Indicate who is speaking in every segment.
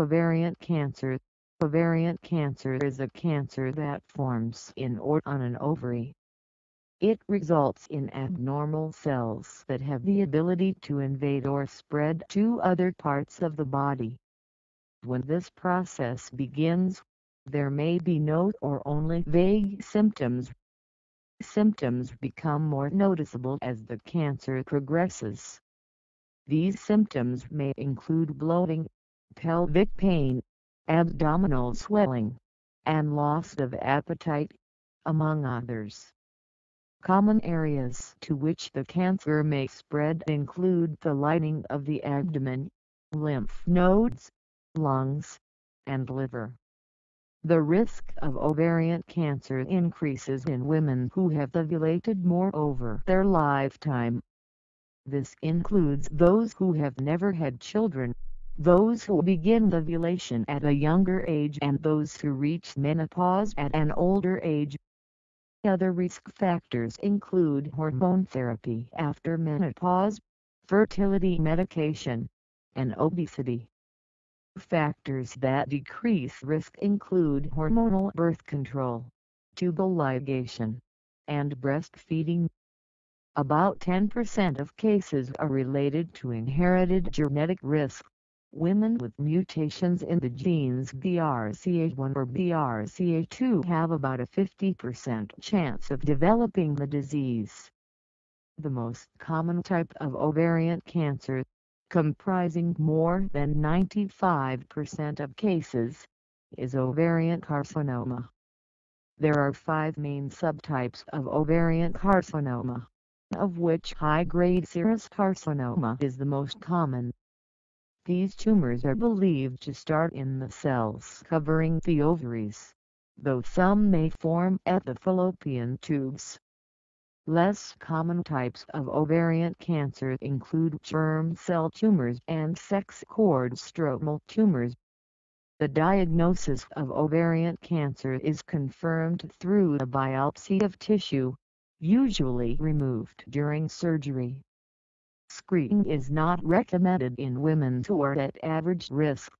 Speaker 1: Ovarian cancer Ovarian cancer is a cancer that forms in or on an ovary. It results in abnormal cells that have the ability to invade or spread to other parts of the body. When this process begins, there may be no or only vague symptoms. Symptoms become more noticeable as the cancer progresses. These symptoms may include bloating, pelvic pain, abdominal swelling, and loss of appetite, among others. Common areas to which the cancer may spread include the lining of the abdomen, lymph nodes, lungs, and liver. The risk of ovarian cancer increases in women who have ovulated more over their lifetime. This includes those who have never had children those who begin ovulation at a younger age and those who reach menopause at an older age. Other risk factors include hormone therapy after menopause, fertility medication, and obesity. Factors that decrease risk include hormonal birth control, tubal ligation, and breastfeeding. About 10% of cases are related to inherited genetic risk. Women with mutations in the genes BRCA1 or BRCA2 have about a 50% chance of developing the disease. The most common type of ovarian cancer, comprising more than 95% of cases, is ovarian carcinoma. There are five main subtypes of ovarian carcinoma, of which high-grade serous carcinoma is the most common. These tumors are believed to start in the cells covering the ovaries, though some may form at the fallopian tubes. Less common types of ovarian cancer include germ cell tumors and sex cord stromal tumors. The diagnosis of ovarian cancer is confirmed through a biopsy of tissue, usually removed during surgery. Screening is not recommended in women who are at average risk,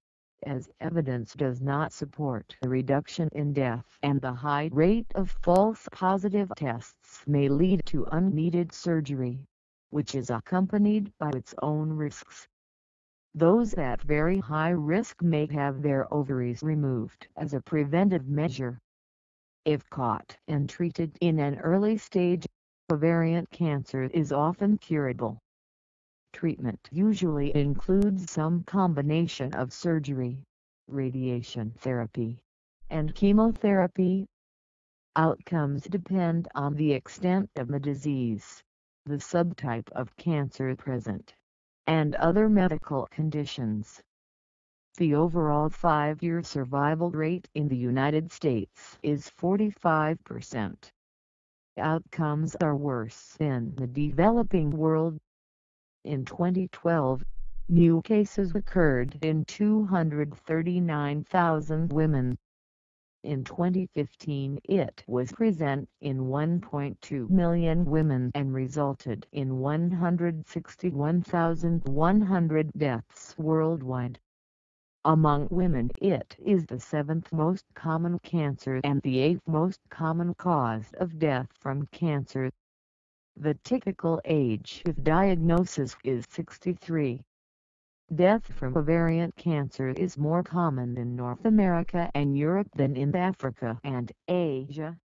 Speaker 1: as evidence does not support a reduction in death and the high rate of false positive tests may lead to unneeded surgery, which is accompanied by its own risks. Those at very high risk may have their ovaries removed as a preventive measure. If caught and treated in an early stage, ovarian cancer is often curable. Treatment usually includes some combination of surgery, radiation therapy, and chemotherapy. Outcomes depend on the extent of the disease, the subtype of cancer present, and other medical conditions. The overall five-year survival rate in the United States is 45%. Outcomes are worse in the developing world in 2012, new cases occurred in 239,000 women. In 2015 it was present in 1.2 million women and resulted in 161,100 deaths worldwide. Among women it is the seventh most common cancer and the eighth most common cause of death from cancer. The typical age of diagnosis is 63. Death from ovarian cancer is more common in North America and Europe than in Africa and Asia.